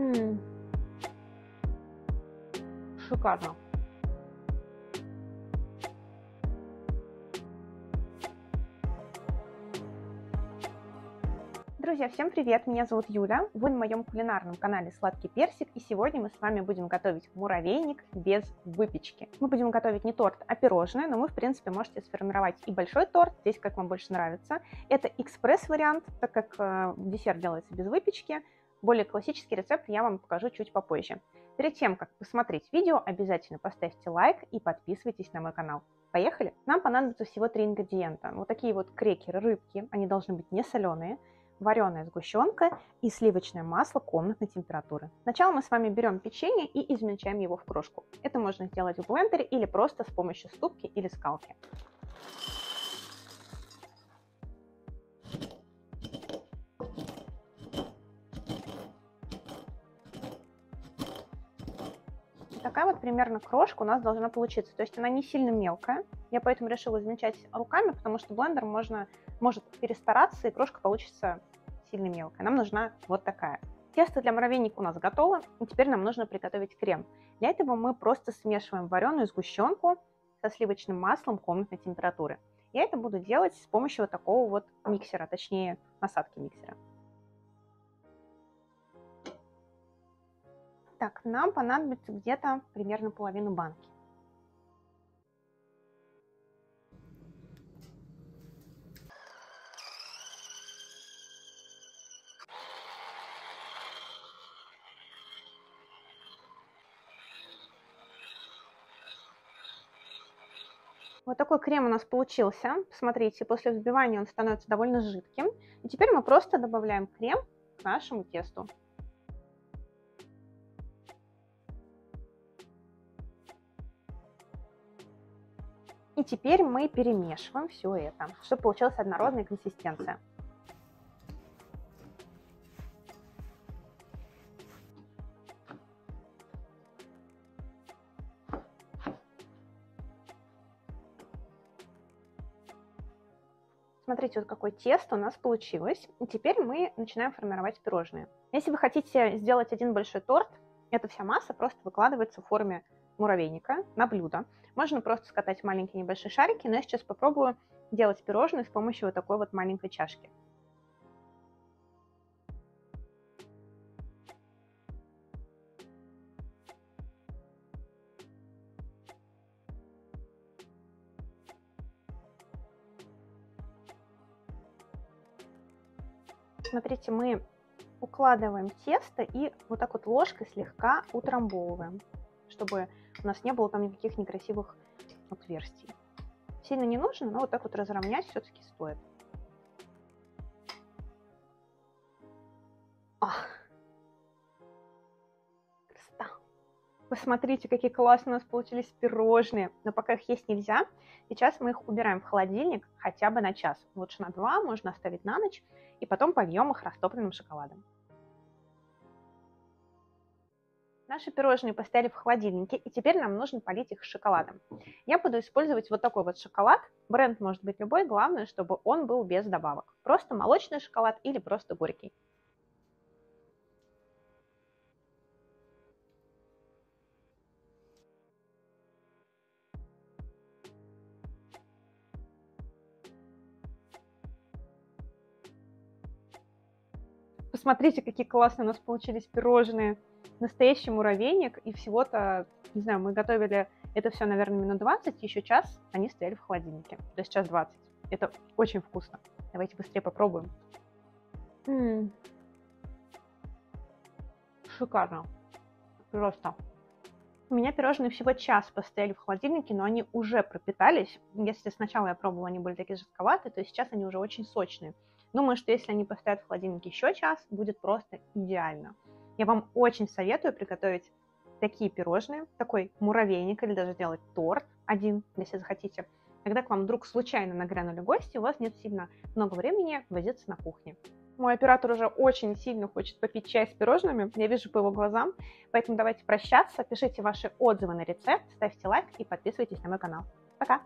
М. Шикарно. Друзья, всем привет! Меня зовут Юля, вы на моем кулинарном канале Сладкий Персик, и сегодня мы с вами будем готовить муравейник без выпечки. Мы будем готовить не торт, а пирожное, но вы, в принципе, можете сформировать и большой торт, здесь как вам больше нравится. Это экспресс-вариант, так как э, десерт делается без выпечки, более классический рецепт я вам покажу чуть попозже. Перед тем, как посмотреть видео, обязательно поставьте лайк и подписывайтесь на мой канал. Поехали! Нам понадобится всего три ингредиента. Вот такие вот крекеры, рыбки, они должны быть не соленые, вареная сгущенка и сливочное масло комнатной температуры. Сначала мы с вами берем печенье и измельчаем его в крошку. Это можно сделать в блендере или просто с помощью ступки или скалки. Такая вот примерно крошка у нас должна получиться. То есть она не сильно мелкая. Я поэтому решила измельчать руками, потому что блендер можно, может перестараться, и крошка получится сильно мелкая. Нам нужна вот такая. Тесто для муравейника у нас готово, и теперь нам нужно приготовить крем. Для этого мы просто смешиваем вареную сгущенку со сливочным маслом комнатной температуры. Я это буду делать с помощью вот такого вот миксера, точнее насадки миксера. Так, нам понадобится где-то примерно половину банки. Вот такой крем у нас получился. Посмотрите, после взбивания он становится довольно жидким. И теперь мы просто добавляем крем к нашему тесту. И теперь мы перемешиваем все это, чтобы получилась однородная консистенция. Смотрите, вот какое тесто у нас получилось. И теперь мы начинаем формировать пирожные. Если вы хотите сделать один большой торт, эта вся масса просто выкладывается в форме муравейника на блюдо. Можно просто скатать маленькие небольшие шарики, но я сейчас попробую делать пирожные с помощью вот такой вот маленькой чашки. Смотрите, мы укладываем тесто и вот так вот ложкой слегка утрамбовываем, чтобы у нас не было там никаких некрасивых отверстий. Сильно не нужно, но вот так вот разровнять все-таки стоит. Ах. Красота. Посмотрите, какие классные у нас получились пирожные. Но пока их есть нельзя, сейчас мы их убираем в холодильник хотя бы на час. Лучше на два, можно оставить на ночь, и потом польем их растопленным шоколадом. Наши пирожные поставили в холодильнике, и теперь нам нужно полить их шоколадом. Я буду использовать вот такой вот шоколад. Бренд может быть любой, главное, чтобы он был без добавок. Просто молочный шоколад или просто горький. Посмотрите, какие классные у нас получились пирожные настоящий муравейник, и всего-то, не знаю, мы готовили это все, наверное, минут 20, еще час они стояли в холодильнике, то есть час 20. Это очень вкусно. Давайте быстрее попробуем. М-м. Шикарно. Просто. У меня пирожные всего час постояли в холодильнике, но они уже пропитались. Если сначала я пробовала, они были такие жестковатые, то сейчас они уже очень сочные. Думаю, что если они постоят в холодильнике еще час, будет просто идеально. Я вам очень советую приготовить такие пирожные, такой муравейник или даже сделать торт один, если захотите. Когда к вам вдруг случайно нагрянули гости, у вас нет сильно много времени возиться на кухне. Мой оператор уже очень сильно хочет попить чай с пирожными, я вижу по его глазам. Поэтому давайте прощаться, пишите ваши отзывы на рецепт, ставьте лайк и подписывайтесь на мой канал. Пока!